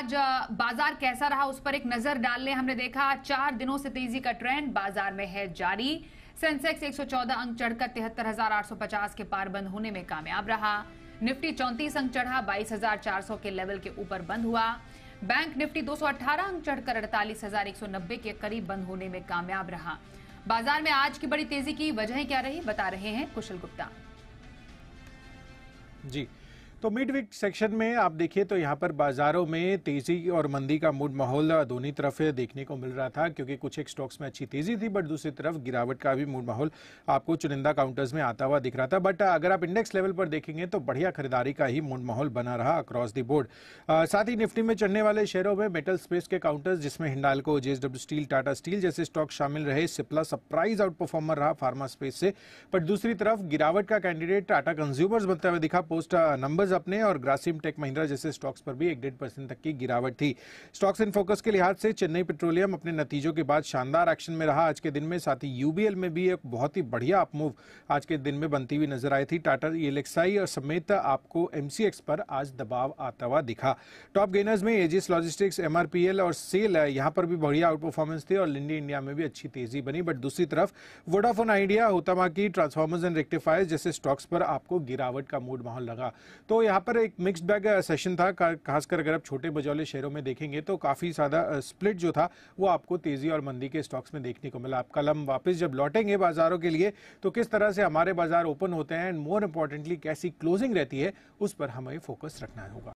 आज बाज़ार कैसा रहा उस पर एक नज़र डाल डालने हमने देखा चार दिनों से तेज़ी का ट्रेंड बाज़ार में है जारी। सेंसेक्स 114 अंक चढ़कर तिहत्तर के पार बंद होने में कामयाब रहा। निफ्टी 34 अंक चढ़ा 22,400 के लेवल के ऊपर बंद हुआ। बैंक निफ्टी 218 अंक चढ़कर 48,190 के करीब बंद होने में कामयाब रहा। बाज़ार में आज की बड़ी तेज़ी की वजह क्या रही बता रहे हैं कुशल गुप्ता। जी तो मिड वीक सेक्शन में आप देखिए तो यहाँ पर बाजारों में तेज़ी और मंदी का मूड माहौल दोनों तरफ़ देखने को मिल रहा था, क्योंकि कुछ एक स्टॉक्स में अच्छी तेज़ी थी बट दूसरी तरफ़ गिरावट का भी मूड माहौल आपको चुनिंदा काउंटर्स में आता हुआ दिख रहा था। बट अगर आप इंडेक्स लेवल पर देखेंगे तो बढ़िया खरीदारी का ही मूड माहौल बना रहा अक्रॉस दी बोर्ड साथ ही निफ्टी में चढ़ने वाले शेयरों में मेटल स्पेस के काउंटर्स जिसमें Hindalco JSW steel Tata steel जैसे स्टॉक शामिल रहे सिप्ला सरप्राइज़ आउट परफॉर्मर रहा फार्मा स्पेस से। बट दूसरी तरफ़ गिरावट का कैंडिडेट टाटा कंज्यूमर्स बनते हुए दिखा पोस्ट नंबर्स अपने और ग्रासी सिम टेक महिंद्रा जैसे स्टॉक्स पर भी एक डेढ़ परसेंट तक की गिरावट थी। स्टॉक्स इन फोकस के लिहाज से चेन्नई पेट्रोलियम अपने नतीजों के बाद शानदार एक्शन में रहा। आज के दिन में साथ ही यूबीएल में भी एक बहुत ही बढ़िया अपमूव आज के दिन में बनती हुई नज़र आई थी। टाटा एलेक्साई और समेत आपको एमसीएक्स पर आज दबाव आता हुआ दिखा। टॉप गेनर्स में एजिस लॉजिस्टिक्स एमआरपीएल और सेल यहाँ पर भी बढ़िया आउट परफॉर्मेंस थी और लिंडी इंडिया में भी अच्छी तेज़ी बनी। बट दूसरी तरफ़ वोडाफोन आइडिया होतामा की ट्रांसफॉर्मर्स एंड रेक्टिफायर्स जैसे स्टॉक्स पर आपको गिरावट का मूड माहौल लगा। तो यहाँ पर एक मिक्स्ड बैग सेशन था खासकर अगर आप छोटे बजौले शेयरों में देखेंगे तो काफ़ी ज़्यादा स्प्लिट जो था, वो आपको तेज़ी और मंदी के स्टॉक्स में देखने को मिला। आप कल हम वापस जब लौटेंगे बाजारों के लिए तो किस तरह से हमारे बाज़ार ओपन होते हैं एंड मोर इंपॉर्टेंटली कैसी क्लोजिंग रहती है, उस पर हमें फोकस रखना होगा।